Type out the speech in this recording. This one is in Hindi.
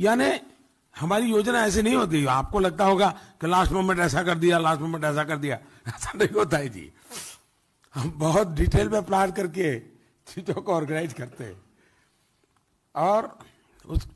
यानी हमारी योजना ऐसी नहीं होती। आपको लगता होगा कि लास्ट मोमेंट ऐसा कर दिया लास्ट मोमेंट ऐसा कर दिया। ऐसा नहीं होता है जी। हम बहुत डिटेल में प्लान करके चीज़ों को ऑर्गेनाइज करते हैं। और उस